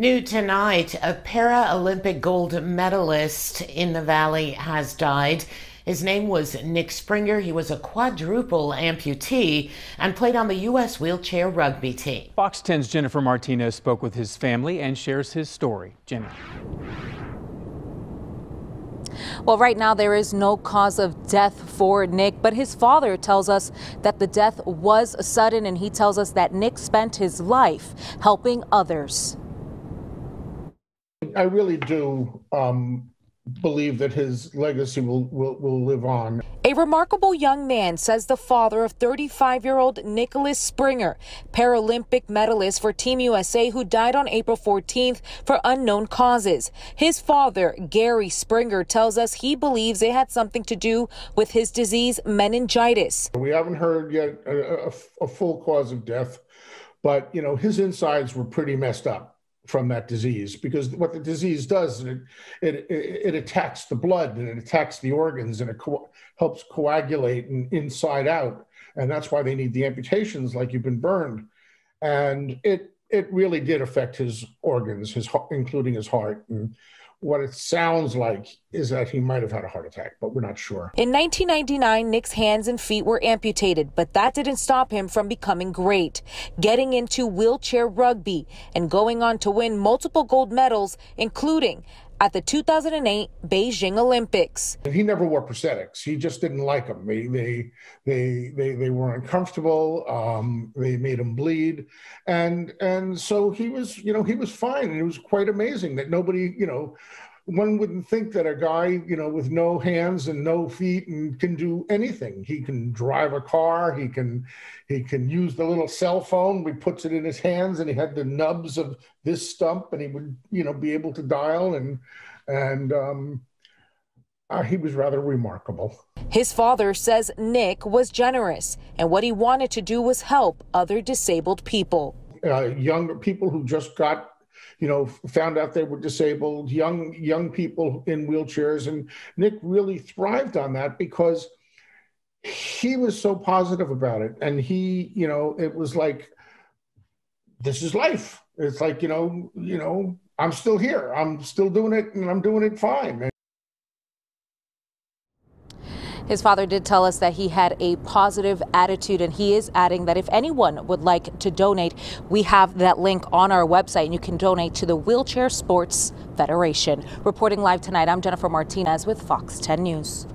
New tonight, a Paralympic gold medalist in the Valley has died. His name was Nick Springer. He was a quadruple amputee and played on the U.S. wheelchair rugby team. Fox 10's Jennifer Martinez spoke with his family and shares his story. Jenny. Well, right now there is no cause of death for Nick, but his father tells us that the death was sudden, and he tells us that Nick spent his life helping others. I really do um, believe that his legacy will, will, will live on. A remarkable young man, says the father of 35 year old Nicholas Springer, Paralympic medalist for Team USA, who died on April 14th for unknown causes. His father, Gary Springer, tells us he believes it had something to do with his disease, meningitis. We haven't heard yet a, a, a full cause of death, but, you know, his insides were pretty messed up from that disease because what the disease does it it, it attacks the blood and it attacks the organs and it co- helps coagulate and inside out. And that's why they need the amputations like you've been burned. And it it really did affect his organs his including his heart and what it sounds like is that he might have had a heart attack, but we're not sure. In 1999, Nick's hands and feet were amputated, but that didn't stop him from becoming great, getting into wheelchair rugby and going on to win multiple gold medals, including at the 2008 Beijing Olympics. He never wore prosthetics. He just didn't like them. They they they they, they were uncomfortable. Um, they made him bleed, and and so he was you know he was fine. And it was quite amazing that nobody you know one wouldn't think that a guy, you know, with no hands and no feet and can do anything. He can drive a car. He can, he can use the little cell phone. We puts it in his hands, and he had the nubs of this stump, and he would, you know, be able to dial and, and um, uh, he was rather remarkable. His father says Nick was generous, and what he wanted to do was help other disabled people. Uh, younger people who just got you know, found out they were disabled, young young people in wheelchairs, and Nick really thrived on that because he was so positive about it, and he, you know, it was like this is life. It's like you know, you know, I'm still here, I'm still doing it, and I'm doing it fine. His father did tell us that he had a positive attitude, and he is adding that if anyone would like to donate, we have that link on our website, and you can donate to the Wheelchair Sports Federation. Reporting live tonight, I'm Jennifer Martinez with Fox 10 News.